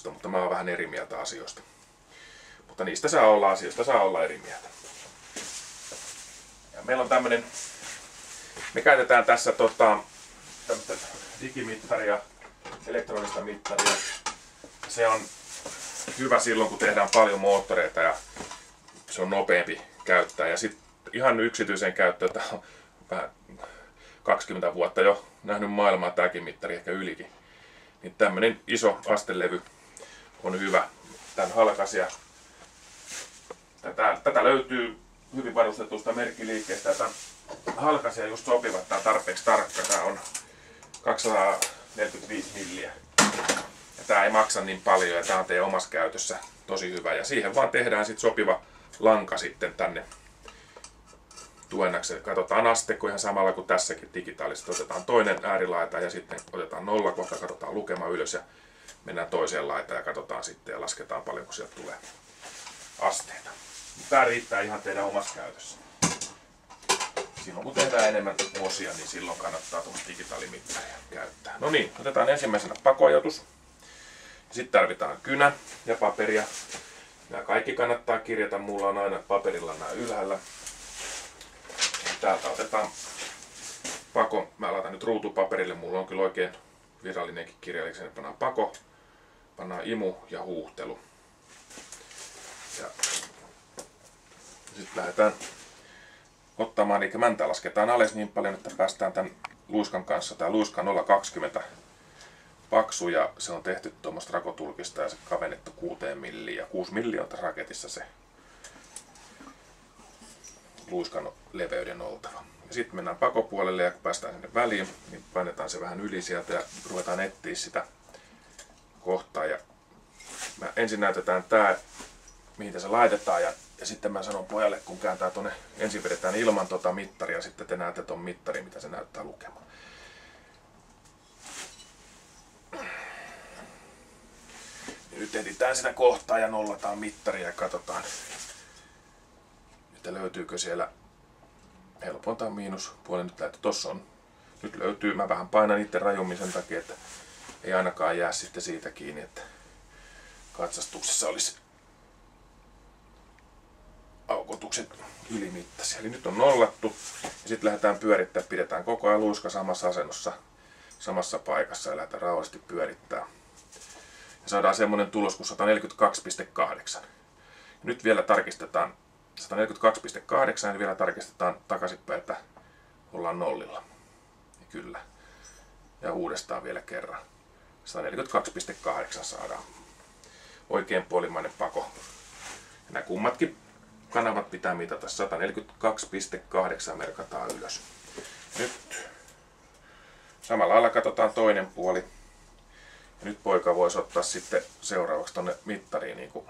mahdollista, mutta mä oon vähän eri mieltä asioista. Mutta niistä saa olla asioista, saa olla eri mieltä. Ja meillä on tämmönen, me käytetään tässä tota, digimittaria, elektronista mittaria. Se on hyvä silloin, kun tehdään paljon moottoreita ja se on nopeampi käyttää. Ja sitten ihan yksityisen käyttöön, että on vähän 20 vuotta jo nähnyt maailmaa tämäkin mittari, ehkä ylikin. Niin tämmönen iso astelevy on hyvä. Tän halkasia. Tätä, tätä löytyy hyvin varustetusta merkkiliikkeestä. Tätä halkasia just sopivat. Tää tarpeeksi tarkka. Tää on 245 milliä. Ja tää ei maksa niin paljon ja tää on teidän omassa käytössä tosi hyvä. Ja siihen vaan tehdään sitten sopiva lanka sitten tänne tuennaksi. Katsotaan asteko ihan samalla kuin tässäkin digitaalisesti. Otetaan toinen äärilaita ja sitten otetaan nolla kohta, katsotaan lukema ylös ja mennään toiseen laitaan ja katsotaan sitten ja lasketaan paljonko sieltä tulee asteita. Tämä riittää ihan teidän omassa käytössä. Silloin kun tehdään enemmän vuosia, niin silloin kannattaa tuommoista digitaalimittaria käyttää. No niin, otetaan ensimmäisenä pakoajoitus. Sitten tarvitaan kynä ja paperia. Nämä kaikki kannattaa kirjata. Mulla on aina paperilla nämä ylhäällä. Täältä otetaan pako. Mä laitan nyt ruutupaperille. Mulla on kyllä oikein virallinenkin kirja. Eli pako, pannaan imu ja huuhtelu. Ja sitten lähdetään ottamaan, eli mäntä lasketaan alas niin paljon, että päästään tämän luiskan kanssa. Tämä luiska on 0,20 paksu ja se on tehty tuommoista rakotulkista ja se kavennettu 6 milliä. Ja 6 milliä on raketissa se luiskan leveyden oltava. Ja sitten mennään pakopuolelle ja kun päästään sinne väliin, niin painetaan se vähän yli sieltä ja ruvetaan etsiä sitä kohtaa. Ja mä ensin näytetään tämä, mihin se laitetaan ja, ja sitten mä sanon pojalle, kun kääntää tuonne, ensin vedetään ilman tota mittaria, sitten te näette tuon mittarin, mitä se näyttää lukemaan. nyt editään sitä kohtaa ja nollataan mittaria ja katsotaan, että löytyykö siellä helpointa miinuspuoli nyt. Nyt löytyy, mä vähän painan itse rajummin sen takia, että ei ainakaan jää sitten siitä kiinni, että katsastuksessa olisi aukotukset ylimittaisia. Eli nyt on nollattu ja sitten lähdetään pyörittämään, pidetään koko ajan luiska samassa asennossa, samassa paikassa ja lähdetään rauhallisesti pyörittää ja saadaan semmoinen tulos kuin 142,8. Nyt vielä tarkistetaan 142,8 ja vielä tarkistetaan takaisinpäin, että ollaan nollilla. Ja kyllä. Ja uudestaan vielä kerran. 142,8 saadaan oikein puolimainen pako. Ja nämä kummatkin kanavat pitää mitata. 142,8 merkataan ylös. Nyt samalla lailla katsotaan toinen puoli. Ja nyt poika voisi ottaa sitten seuraavaksi tonne mittariin niin kuin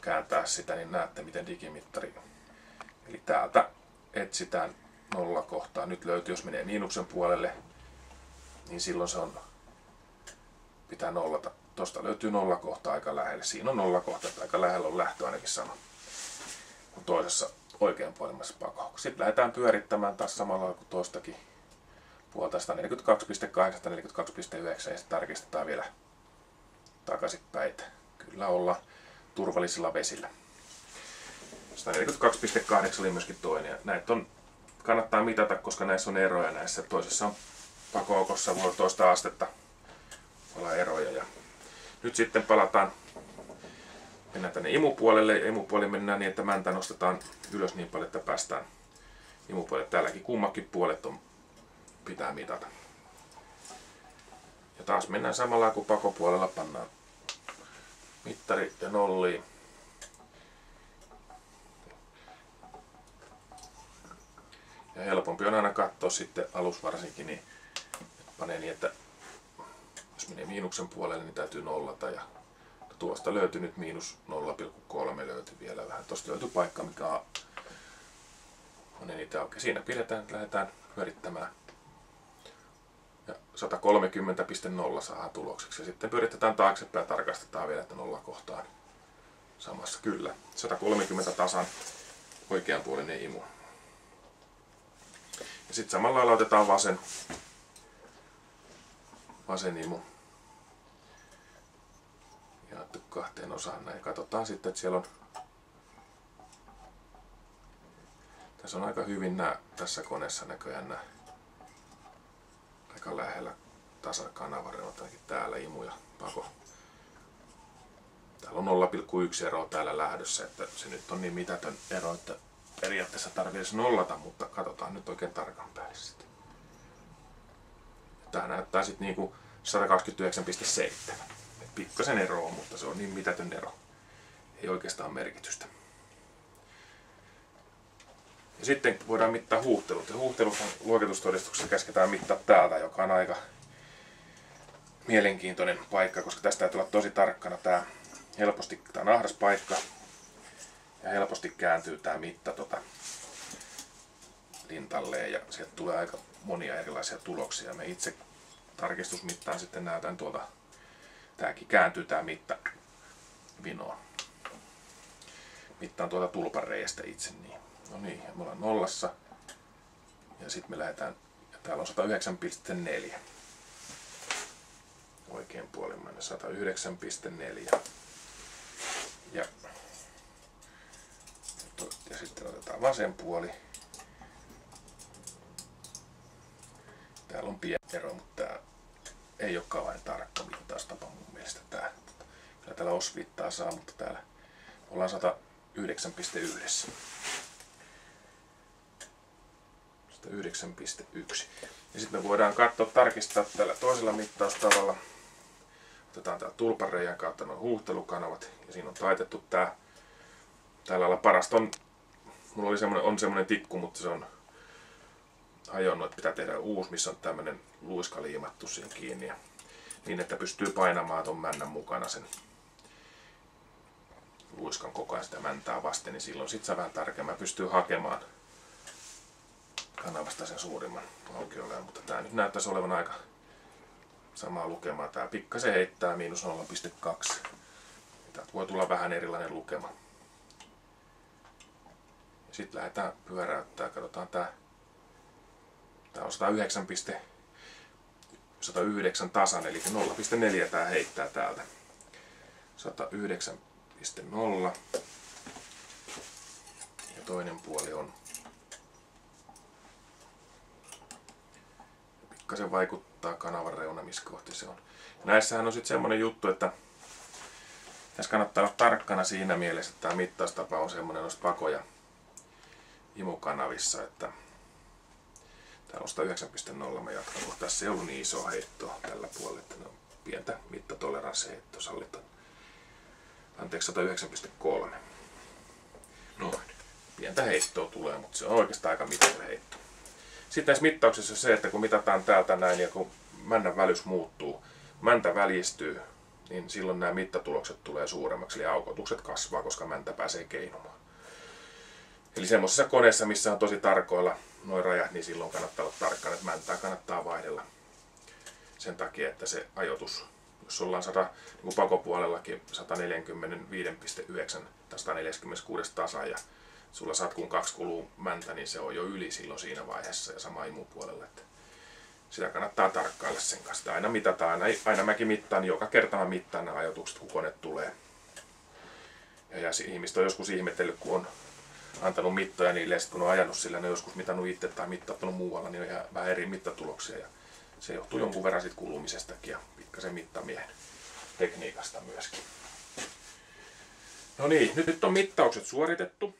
kääntää sitä, niin näette miten digimittari. Eli täältä etsitään nollakohtaa. Nyt löytyy, jos menee miinuksen puolelle, niin silloin se on, pitää nollata. Tuosta löytyy nollakohta aika lähelle. Siinä on nollakohta, että aika lähellä on lähtö ainakin sama kuin toisessa oikean puolimassa pako. Sitten lähdetään pyörittämään taas samalla kuin tuostakin puolta 142.8, 42.9 ja sitten tarkistetaan vielä takaisinpäin. Kyllä olla turvallisilla vesillä. 142.8 oli myöskin toinen. Ja näitä on, kannattaa mitata, koska näissä on eroja näissä. Toisessa on pakoukossa voi toista astetta olla eroja. Ja nyt sitten palataan mennään tänne imupuolelle ja imupuolelle mennään niin, että mäntä nostetaan ylös niin paljon, että päästään imupuolelle. Täälläkin kummakin puolet on pitää mitata. Ja taas mennään samalla kuin pakopuolella pannaan mittari ja nolli. Ja helpompi on aina katsoa sitten alus varsinkin, niin panee niin, että menee miinuksen puolelle, niin täytyy nollata. Ja tuosta löytyy nyt miinus 0,3 löytyy vielä vähän. Tuosta löytyy paikka, mikä on eniten auki. Siinä pidetään, lähdetään pyörittämään ja 130.0 saa tulokseksi. Ja sitten pyritetään taaksepäin ja tarkastetaan vielä, että nolla kohtaan Samassa, kyllä. 130 tasan oikeanpuolinen imu. Ja sitten samalla lailla otetaan vasen, vasen imu. Jaettu kahteen osaan näin. Katsotaan sitten, että siellä on tässä on aika hyvin nämä tässä koneessa näköjään nämä aika lähellä tasakanavarrella ainakin täällä imu ja pako. Täällä on 0,1 eroa täällä lähdössä, että se nyt on niin mitätön ero, että periaatteessa tarvitsisi nollata, mutta katsotaan nyt oikein tarkan päälle sitten. Tää näyttää sitten niinku 129,7. Pikkasen ero on, mutta se on niin mitätön ero. Ei oikeastaan merkitystä. Ja sitten voidaan mittaa huuhtelut. Ja huuhtelut luokitustodistuksessa käsketään mittaa täältä, joka on aika mielenkiintoinen paikka, koska tästä täytyy olla tosi tarkkana. Tämä helposti tämä on ahdas paikka ja helposti kääntyy tämä mitta tota, lintalleen ja sieltä tulee aika monia erilaisia tuloksia. Me itse tarkistusmittaan sitten näytän tuolta, tämäkin kääntyy tämä mitta vinoa. Mittaan tuolta tulpareistä itse niin. No niin, me ollaan nollassa. Ja sitten me lähdetään, ja täällä on 109,4. Oikein puolimmainen 109,4. Ja, ja sitten otetaan vasen puoli. Täällä on pieni ero, mutta tää ei ole kauhean tarkka mittaustapa mun mielestä tää. Kyllä täällä osviittaa saa, mutta täällä ollaan 109,1. 9,1. Ja sitten me voidaan katsoa, tarkistaa tällä toisella mittaustavalla. Otetaan tää tulpareijan kautta nuo huuhtelukanavat ja siinä on taitettu tää tällä lailla parasta on, mulla oli semmonen, on semmonen tikku, mutta se on hajonnut, että pitää tehdä uusi, missä on tämmönen luiska liimattu siihen kiinni ja niin, että pystyy painamaan ton männän mukana sen luiskan koko ajan sitä mäntää vasten, niin silloin sit saa vähän tarkemmin pystyy hakemaan kanavasta sen suurimman aukioleen, mutta tämä nyt näyttäisi olevan aika samaa lukemaa. Tämä pikkasen heittää miinus 0,2. Täältä voi tulla vähän erilainen lukema. Sitten lähdetään pyöräyttää. Katsotaan tämä. Tämä on 109, 109 tasan, eli 0,4 tämä heittää täältä. 109,0. Ja toinen puoli on pikkasen vaikuttaa kanavan reuna, missä kohti se on. Ja näissähän on sitten semmoinen juttu, että tässä kannattaa olla tarkkana siinä mielessä, että tämä mittaustapa on semmoinen noista pakoja imukanavissa, että on 109.0 mä jatkan, mutta tässä ei ollut niin iso heitto tällä puolella, että ne on pientä mittatoleranssiheitto sallitaan. Anteeksi, 109.3. Noin. Pientä heittoa tulee, mutta se on oikeastaan aika mittainen heitto. Sitten näissä mittauksissa se, että kun mitataan täältä näin ja kun männän välys muuttuu, mäntä väljistyy, niin silloin nämä mittatulokset tulee suuremmaksi, eli aukotukset kasvaa, koska mäntä pääsee keinumaan. Eli semmoisessa koneessa, missä on tosi tarkoilla noin rajat, niin silloin kannattaa olla tarkkana, että mäntää kannattaa vaihdella sen takia, että se ajoitus, jos ollaan 100, niin kuin pakopuolellakin 145,9 tai 146 tasa ja sulla saat kun kaksi kuluu mäntä, niin se on jo yli silloin siinä vaiheessa ja sama imupuolella. Että sitä kannattaa tarkkailla sen kanssa. Aina mitataan, aina, aina mäkin mittaan, joka kerta mä mittaan nämä ajatukset, kun kone tulee. Ja, ja ihmiset on joskus ihmetellyt, kun on antanut mittoja niille, ja sit kun on ajanut sillä, ne on joskus mitannut itse tai mittattanut muualla, niin on ihan vähän eri mittatuloksia. Ja se johtuu jonkun verran sit kulumisestakin ja pikkasen mittamiehen tekniikasta myöskin. No niin, nyt on mittaukset suoritettu.